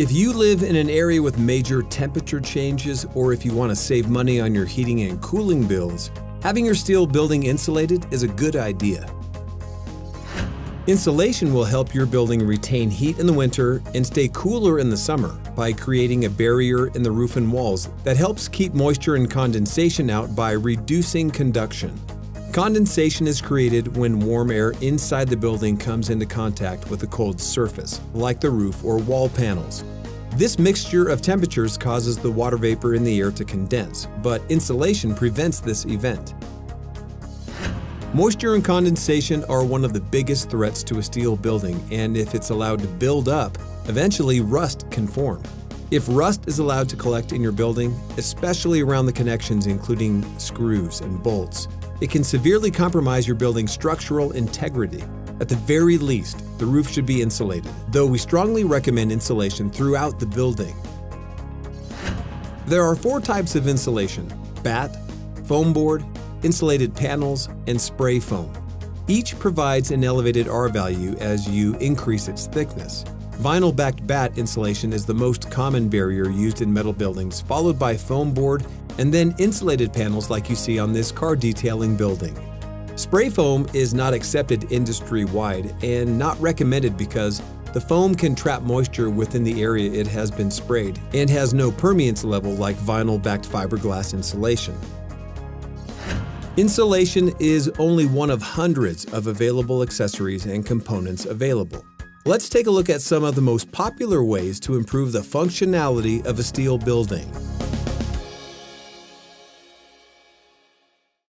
If you live in an area with major temperature changes, or if you want to save money on your heating and cooling bills, having your steel building insulated is a good idea. Insulation will help your building retain heat in the winter and stay cooler in the summer by creating a barrier in the roof and walls that helps keep moisture and condensation out by reducing conduction. Condensation is created when warm air inside the building comes into contact with a cold surface, like the roof or wall panels. This mixture of temperatures causes the water vapor in the air to condense, but insulation prevents this event. Moisture and condensation are one of the biggest threats to a steel building, and if it's allowed to build up, eventually rust can form. If rust is allowed to collect in your building, especially around the connections including screws and bolts, it can severely compromise your building's structural integrity. At the very least, the roof should be insulated, though we strongly recommend insulation throughout the building. There are four types of insulation batt, foam board, insulated panels, and spray foam. Each provides an elevated R value as you increase its thickness. Vinyl backed batt insulation is the most common barrier used in metal buildings, followed by foam board and then insulated panels like you see on this car detailing building. Spray foam is not accepted industry-wide and not recommended because the foam can trap moisture within the area it has been sprayed and has no permeance level like vinyl-backed fiberglass insulation. Insulation is only one of hundreds of available accessories and components available. Let's take a look at some of the most popular ways to improve the functionality of a steel building.